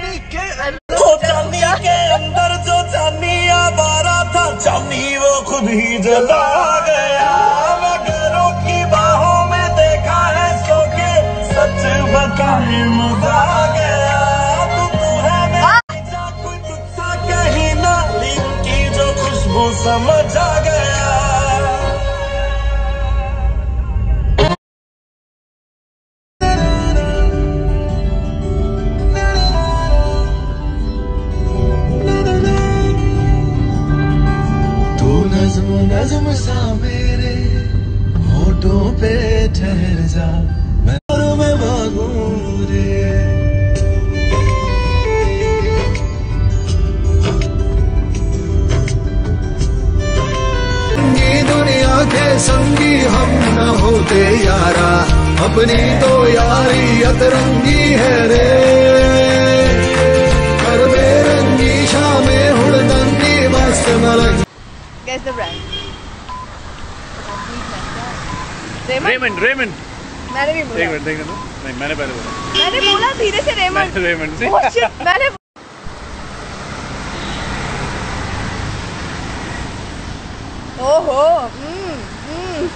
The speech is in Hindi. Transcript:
जानी के ओ जानी के अंदर जो जानी आवारा था, जानी वो खुद ही जला गया। घरों की बाहों में देखा है सो के सच बताए आ गया। तू तू है मेरी कोई जो खुशबू समझ आ गया। तू नज्म सा मेरे होठों पे ठहर जा। दुनिया के संगी हम न होते यारा। अपनी तो यारी अतरंगी है रे। कर बेरंगी शामें हुड़दंगी बस मलक Guess the brand. Raymond Raymond Raymond मैंने भी बोला। एक मिनट देखना नहीं मैंने पहले बोला। मैंने बोला धीरे से रेमंड रेमंड से। Oh shit, मैंने ओहो हम्म हम्म।